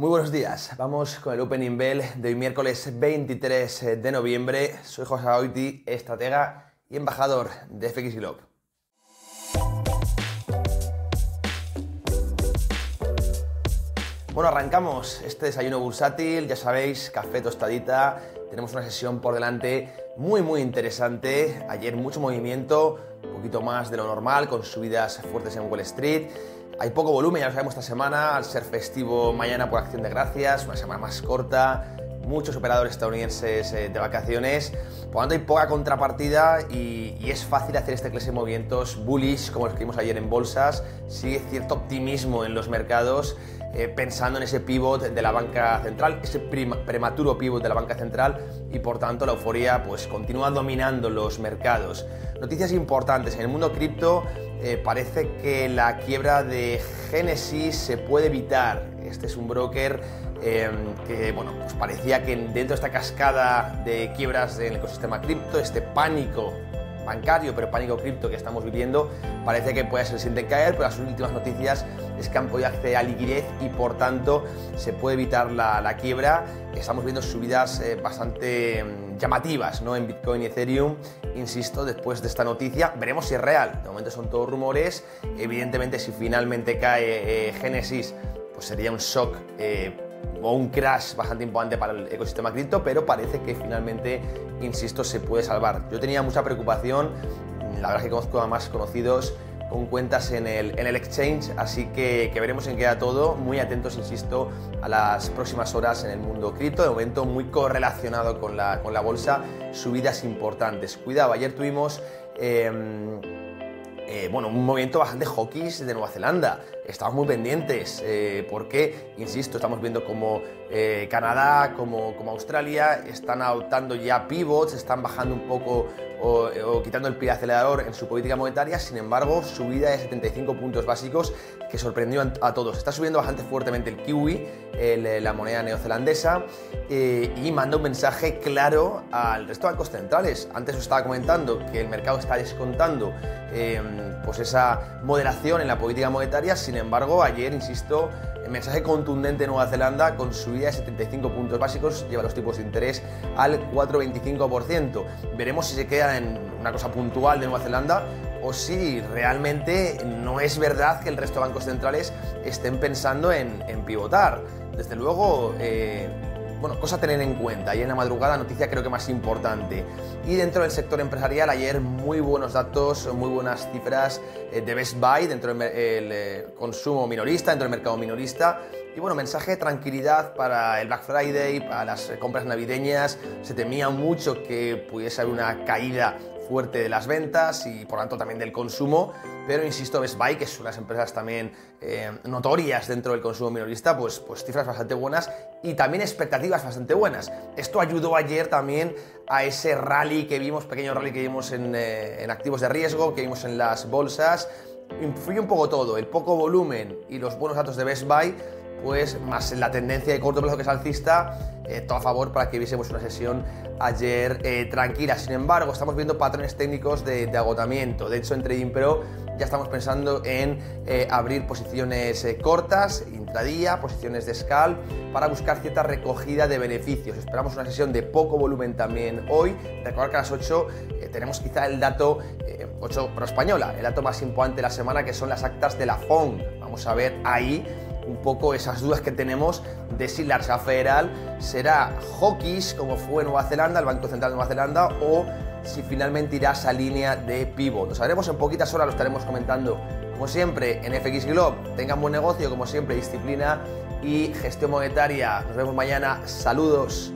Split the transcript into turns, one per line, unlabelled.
Muy buenos días, vamos con el Opening Bell de hoy miércoles 23 de noviembre. Soy José Gaoiti, estratega y embajador de FX Globe. Bueno, arrancamos este desayuno bursátil, ya sabéis, café tostadita, tenemos una sesión por delante muy muy interesante, ayer mucho movimiento, un poquito más de lo normal, con subidas fuertes en Wall Street, hay poco volumen, ya lo sabemos esta semana, al ser festivo mañana por acción de gracias, una semana más corta, muchos operadores estadounidenses eh, de vacaciones, por lo tanto hay poca contrapartida y, es fácil hacer este clase de movimientos bullish como los que vimos ayer en bolsas, sigue cierto optimismo en los mercados eh, pensando en ese pivot de la banca central, ese prematuro pivot de la banca central y por tanto la euforia pues continúa dominando los mercados. Noticias importantes, en el mundo cripto eh, parece que la quiebra de Genesis se puede evitar. Este es un broker em, que bueno, pues parecía que dentro de esta cascada de quiebras en el ecosistema cripto, este pánico bancario, pero pánico cripto que estamos viviendo, parece que puede ser siguiente caer, pero las últimas noticias es que han podido acceder a liquidez y por tanto se puede evitar la, quiebra. Estamos viendo subidas eh, bastante mm, llamativas ¿no? en Bitcoin y Ethereum. Insisto, después de esta noticia, veremos si es real. De momento son todos rumores. Evidentemente, si finalmente cae eh, Genesis, pues sería un shock. Eh, o un crash bastante importante para el ecosistema cripto, pero parece que finalmente, insisto, se puede salvar. Yo tenía mucha preocupación, la verdad es que conozco a más conocidos con cuentas en el, en el exchange, así que, veremos en qué queda todo. Muy atentos, insisto, a las próximas horas en el mundo cripto. De momento muy correlacionado con la, con la bolsa, subidas importantes. Cuidado, ayer tuvimos... Em, eh, bueno, un movimiento bastante hawkish de Nueva Zelanda. Estamos muy pendientes eh, porque, insisto, estamos viendo como eh, Canadá, como, como Australia están adoptando ya pivots, están bajando un poco o, quitando el pie acelerador en su política monetaria, sin embargo, subida de 75 puntos básicos que sorprendió a, todos. Está subiendo bastante fuertemente el kiwi, eh, la moneda neozelandesa, eh, y manda un mensaje claro al resto de bancos centrales. Antes os estaba comentando que el mercado está descontando em, pues esa moderación en la política monetaria, sin embargo, ayer, insisto, el mensaje contundente de Nueva Zelanda con subida de 75 puntos básicos lleva los tipos de interés al 4,25%. Veremos si se queda en una cosa puntual de Nueva Zelanda o si realmente no es verdad que el resto de bancos centrales estén pensando en, pivotar. Desde luego, eh, bueno, cosa a tener en cuenta. Y en la madrugada, noticia creo que más importante. Y dentro del sector empresarial, ayer muy buenos datos, muy buenas cifras eh, de Best Buy dentro del eh, consumo minorista, dentro del mercado minorista. Y bueno, mensaje de tranquilidad para el Black Friday, para las compras navideñas. Se temía mucho que pudiese haber una caída fuerte de las ventas y por tanto también del consumo, pero insisto, Best Buy, que son las empresas también eh, notorias dentro del consumo minorista, pues, pues cifras bastante buenas y también expectativas bastante buenas. Esto ayudó ayer también a ese rally que vimos, pequeño rally que vimos en, eh, en activos de riesgo, que vimos en las bolsas. Influye un poco todo, el poco volumen y los buenos datos de Best Buy pues más la tendencia de corto plazo que es alcista, eh, todo a favor para que viésemos una sesión ayer eh, tranquila. Sin embargo, estamos viendo patrones técnicos de, agotamiento. De hecho, en Trading Pro ya estamos pensando en eh, abrir posiciones cortas, intradía, posiciones de scalp, para buscar cierta recogida de beneficios. Esperamos una sesión de poco volumen también hoy. Recordar que a las 8 tenemos quizá el dato, 8 pro española, el dato más importante de la semana, que son las actas de la FON. Vamos a ver ahí un poco esas dudas que tenemos de si la Reserva Federal será hawkish como fue Nueva Zelanda, el Banco Central de Nueva Zelanda, o si finalmente irá a esa línea de pivot. Lo sabremos en poquitas horas, lo estaremos comentando como siempre en FX Globe. Tengan buen negocio, como siempre, disciplina y gestión monetaria. Nos vemos mañana. Saludos.